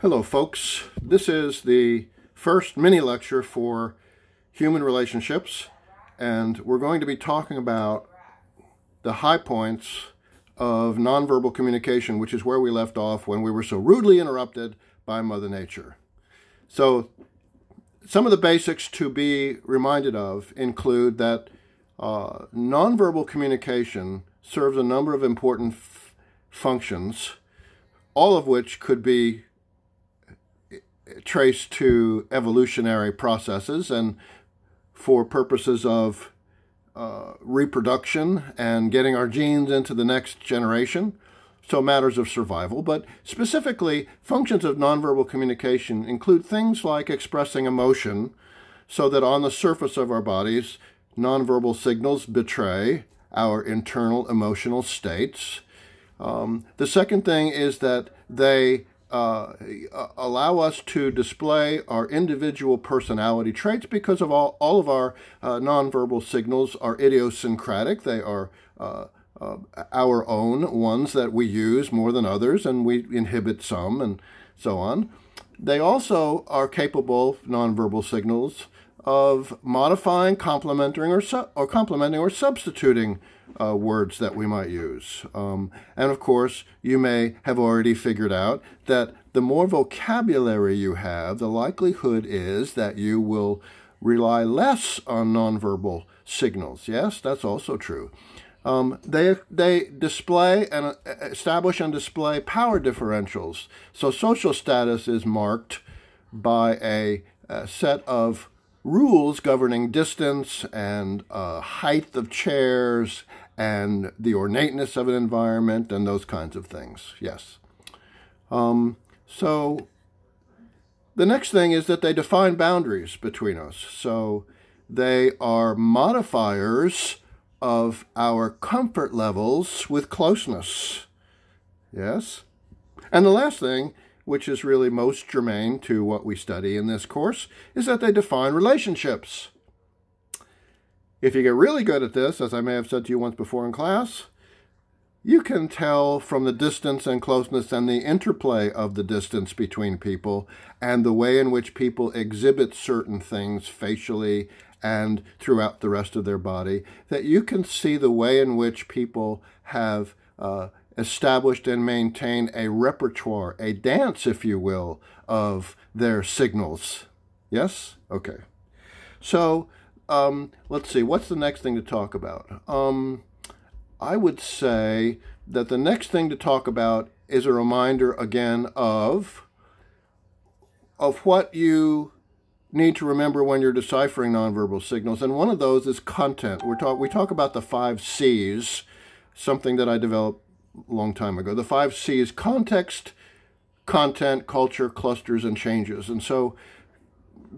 Hello, folks. This is the first mini lecture for human relationships, and we're going to be talking about the high points of nonverbal communication, which is where we left off when we were so rudely interrupted by Mother Nature. So, some of the basics to be reminded of include that uh, nonverbal communication serves a number of important functions, all of which could be traced to evolutionary processes and for purposes of uh, reproduction and getting our genes into the next generation, so matters of survival. But specifically, functions of nonverbal communication include things like expressing emotion, so that on the surface of our bodies, nonverbal signals betray our internal emotional states. Um, the second thing is that they uh, allow us to display our individual personality traits because of all, all of our uh, nonverbal signals are idiosyncratic. They are uh, uh, our own ones that we use more than others, and we inhibit some, and so on. They also are capable, nonverbal signals, of modifying, complementing, or, or complementing or substituting uh, words that we might use. Um, and of course, you may have already figured out that the more vocabulary you have, the likelihood is that you will rely less on nonverbal signals. Yes, that's also true. Um, they, they display and uh, establish and display power differentials. So social status is marked by a, a set of rules governing distance and uh, height of chairs and the ornateness of an environment and those kinds of things. Yes. Um, so the next thing is that they define boundaries between us. So they are modifiers of our comfort levels with closeness. Yes. And the last thing, which is really most germane to what we study in this course, is that they define relationships. If you get really good at this, as I may have said to you once before in class, you can tell from the distance and closeness and the interplay of the distance between people and the way in which people exhibit certain things facially and throughout the rest of their body, that you can see the way in which people have uh, established and maintained a repertoire, a dance, if you will, of their signals. Yes? Okay. So, um, let's see, what's the next thing to talk about? Um, I would say that the next thing to talk about is a reminder again of of what you need to remember when you're deciphering nonverbal signals, and one of those is content. We're talk we talk about the five C's, something that I developed long time ago. The five C's: context, content, culture, clusters, and changes. And so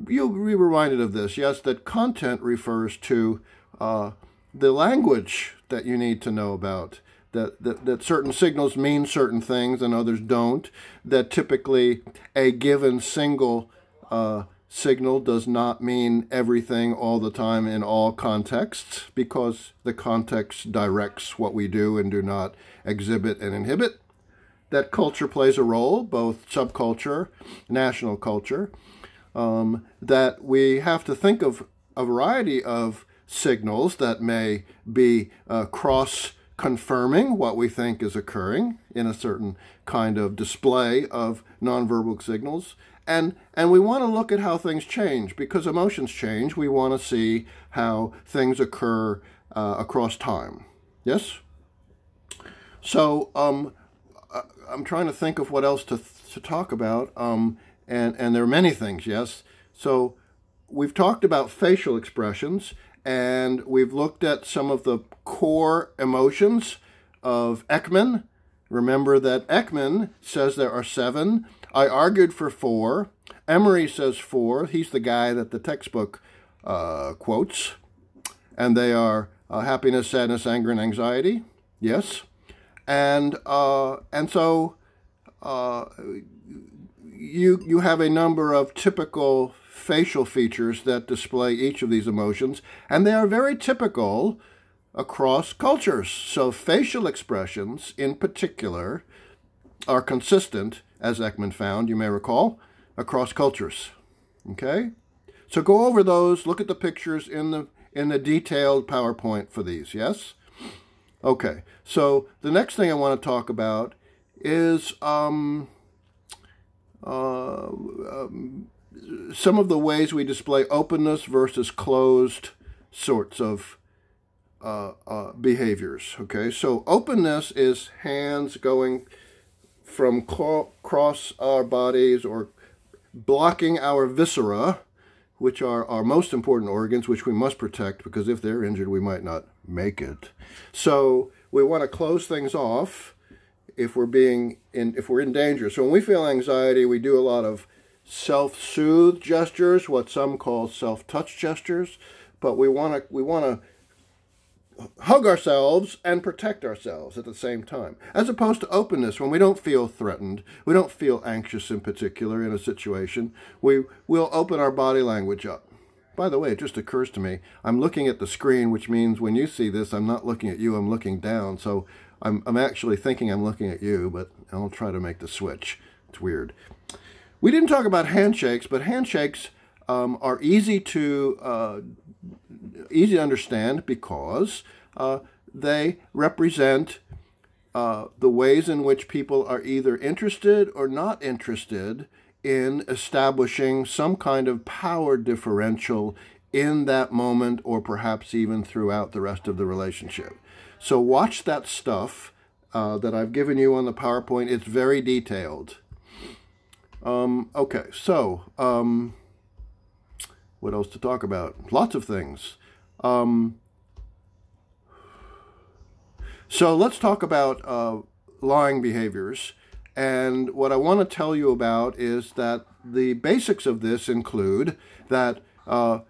you'll be reminded of this, yes, that content refers to uh, the language that you need to know about. That, that, that certain signals mean certain things and others don't. That typically a given single uh, signal does not mean everything all the time in all contexts because the context directs what we do and do not exhibit and inhibit. That culture plays a role, both subculture, national culture um, that we have to think of a variety of signals that may be uh, cross confirming what we think is occurring in a certain kind of display of nonverbal signals. And, and we want to look at how things change because emotions change. We want to see how things occur uh, across time. Yes? So um, uh, I'm trying to think of what else to, to talk about. Um, and, and there are many things, yes. So we've talked about facial expressions, and we've looked at some of the core emotions of Ekman. Remember that Ekman says there are seven. I argued for four. Emery says four. He's the guy that the textbook uh, quotes. And they are uh, happiness, sadness, anger, and anxiety. Yes. And, uh, and so uh, you, you have a number of typical facial features that display each of these emotions, and they are very typical across cultures. So facial expressions in particular are consistent as Ekman found, you may recall, across cultures. Okay? So go over those, look at the pictures in the in the detailed PowerPoint for these, yes? Okay, so the next thing I want to talk about is um, uh, um, some of the ways we display openness versus closed sorts of uh, uh, behaviors. Okay, so openness is hands going from across our bodies or blocking our viscera, which are our most important organs, which we must protect because if they're injured, we might not make it. So we want to close things off if we're being in if we're in danger. So when we feel anxiety, we do a lot of self-soothe gestures, what some call self-touch gestures, but we want to we want to hug ourselves and protect ourselves at the same time, as opposed to openness when we don't feel threatened, we don't feel anxious in particular in a situation. We will open our body language up. By the way, it just occurs to me, I'm looking at the screen, which means when you see this, I'm not looking at you, I'm looking down. So I'm, I'm actually thinking I'm looking at you, but I'll try to make the switch. It's weird. We didn't talk about handshakes, but handshakes um, are easy to uh, easy to understand because uh, they represent uh, the ways in which people are either interested or not interested in establishing some kind of power differential in that moment or perhaps even throughout the rest of the relationship. So watch that stuff uh, that I've given you on the PowerPoint. It's very detailed. Um, okay, so um, what else to talk about? Lots of things. Um, so let's talk about uh, lying behaviors. And what I want to tell you about is that the basics of this include that uh,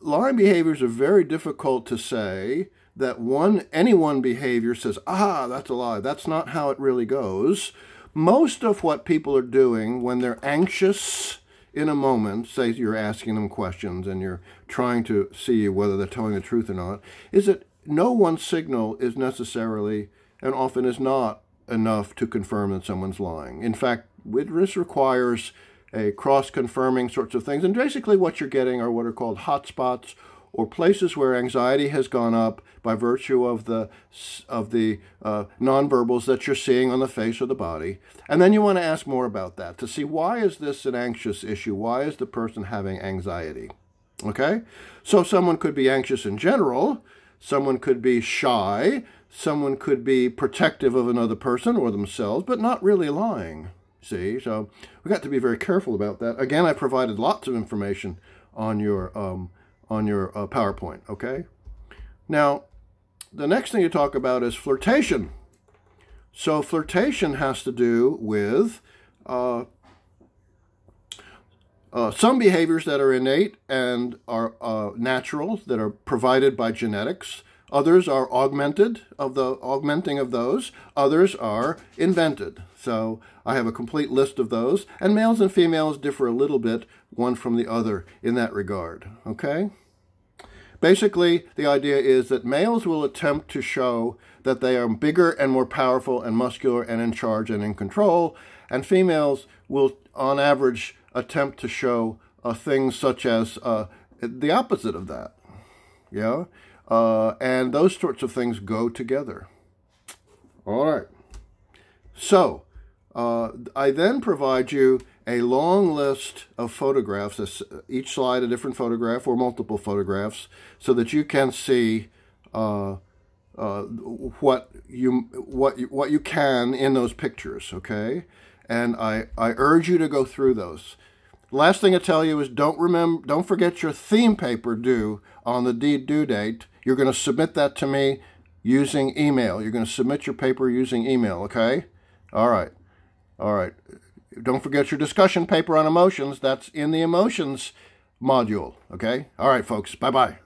lying behaviors are very difficult to say that one any one behavior says, ah, that's a lie. That's not how it really goes. Most of what people are doing when they're anxious in a moment, say you're asking them questions and you're trying to see whether they're telling the truth or not, is that no one signal is necessarily and often is not enough to confirm that someone's lying. In fact, this requires a cross-confirming sorts of things. And basically what you're getting are what are called hotspots or places where anxiety has gone up by virtue of the of the uh, nonverbals that you're seeing on the face or the body, and then you want to ask more about that to see why is this an anxious issue? Why is the person having anxiety? Okay, so someone could be anxious in general. Someone could be shy. Someone could be protective of another person or themselves, but not really lying. See, so we got to be very careful about that. Again, I provided lots of information on your um, on your uh, PowerPoint, okay? Now, the next thing you talk about is flirtation. So flirtation has to do with uh, uh, some behaviors that are innate and are uh, natural, that are provided by genetics. Others are augmented of the augmenting of those. Others are invented. So I have a complete list of those. And males and females differ a little bit one from the other in that regard. Okay? Basically, the idea is that males will attempt to show that they are bigger and more powerful and muscular and in charge and in control, and females will, on average, attempt to show uh, things such as uh, the opposite of that. Yeah? Uh, and those sorts of things go together. All right. So, uh, I then provide you a long list of photographs, each slide a different photograph or multiple photographs, so that you can see uh, uh, what you what you, what you can in those pictures. Okay, and I I urge you to go through those. Last thing I tell you is don't remember don't forget your theme paper due on the due date. You're going to submit that to me using email. You're going to submit your paper using email. Okay, all right. All right. Don't forget your discussion paper on emotions. That's in the emotions module. Okay? All right, folks. Bye bye.